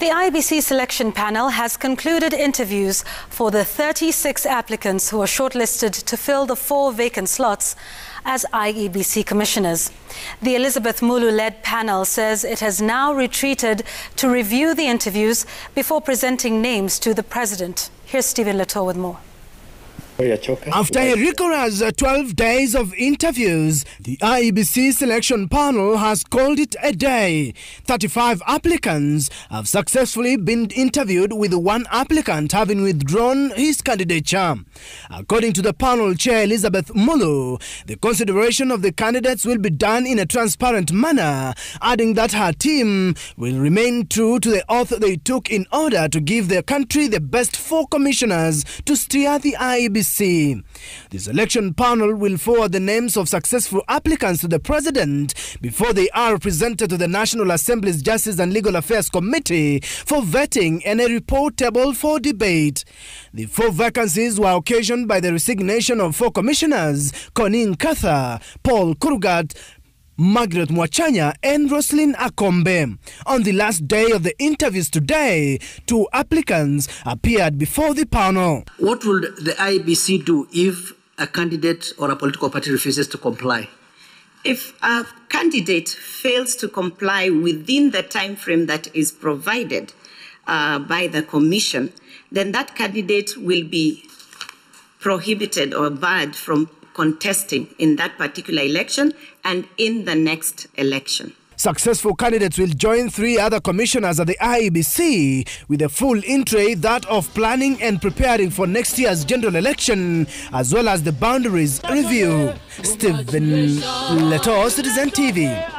The IEBC selection panel has concluded interviews for the 36 applicants who are shortlisted to fill the four vacant slots as IEBC commissioners. The Elizabeth Muli led panel says it has now retreated to review the interviews before presenting names to the president. Here's Stephen Letoo with more. After a rigorous 12 days of interviews, the IEBC selection panel has called it a day. 35 applicants have successfully been interviewed with one applicant having withdrawn his candidature. According to the panel chair Elizabeth Muli, the consideration of the candidates will be done in a transparent manner, adding that her team will remain true to the oath they took in order to give their country the best four commissioners to steer the IEBC the selection panel will forward the names of successful applicants to the president before they are presented to the National Assembly's Justice and Legal Affairs Committee for vetting and a report table for debate. The four vacancies were occasioned by the resignation of four commissioners, Conin Katha, Paul Kurgat, Margaret Mwachanya and Roselyn Akombe. On the last day of the interviews today, two applicants appeared before the panel. What will the IBC do if a candidate or a political party refuses to comply? If a candidate fails to comply within the time frame that is provided uh, by the commission, then that candidate will be prohibited or barred from contesting in that particular election and in the next election. Successful candidates will join three other commissioners at the IEBC with a full in-tray that of planning and preparing for next year's general election as well as the boundaries review. Stephen Letoo, Citizen TV.